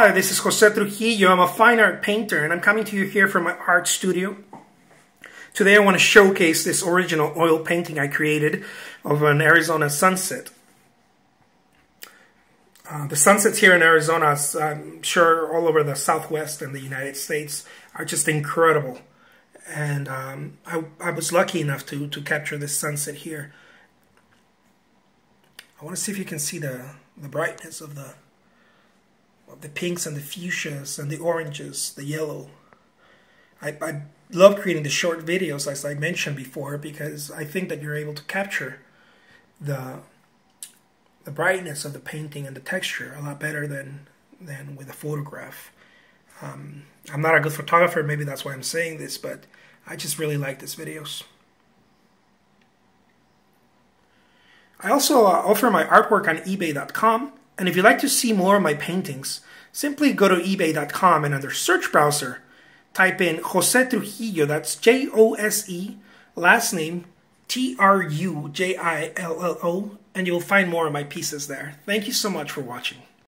Hi, this is Jose Trujillo. I'm a fine art painter and I'm coming to you here from my art studio. Today I want to showcase this original oil painting I created of an Arizona sunset. Uh, the sunsets here in Arizona, I'm sure all over the southwest and the United States, are just incredible. And um, I, I was lucky enough to, to capture this sunset here. I want to see if you can see the, the brightness of the the pinks and the fuchsias and the oranges, the yellow. I, I love creating the short videos, as I mentioned before, because I think that you're able to capture the the brightness of the painting and the texture a lot better than than with a photograph. Um, I'm not a good photographer, maybe that's why I'm saying this, but I just really like these videos. I also uh, offer my artwork on eBay.com and if you'd like to see more of my paintings, simply go to ebay.com and under search browser, type in Jose Trujillo, that's J O S E, last name T R U J I L L O, and you'll find more of my pieces there. Thank you so much for watching.